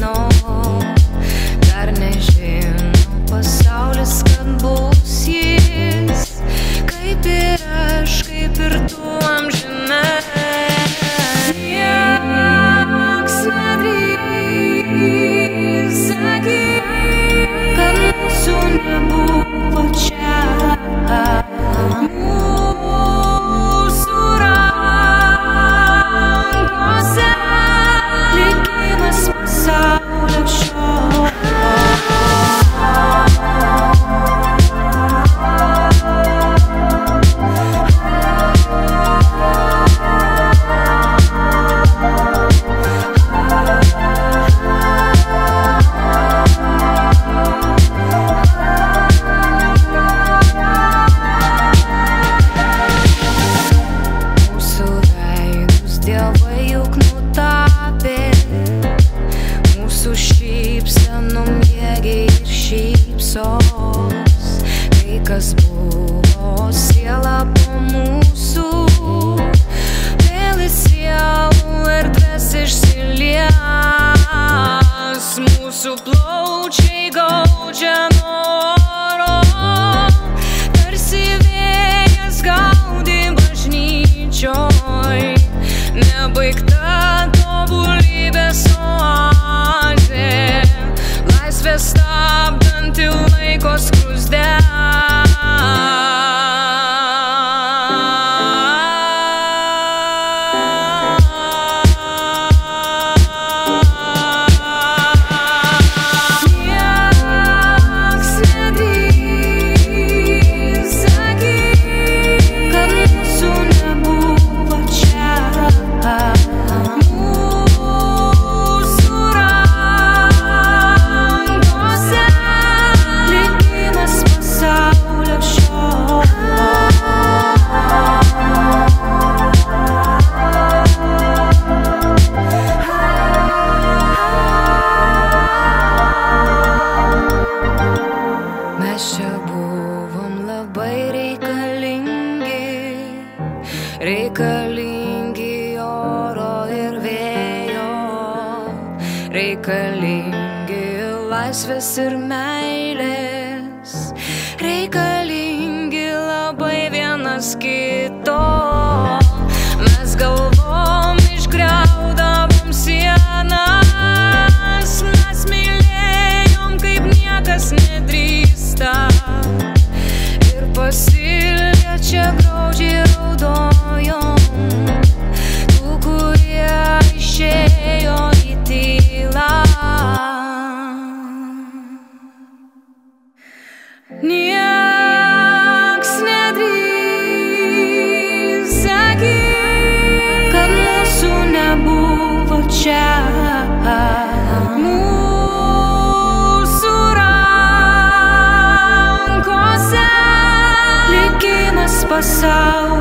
know whistle blow reikalingi oro ir vėjo, reikalingi laisvės ir meilės, reikalingi labai vienas kitas. Nieks nedrįs sakyti, kad mūsų nebuvo čia. Mūsų rankose likimas pasaulyje.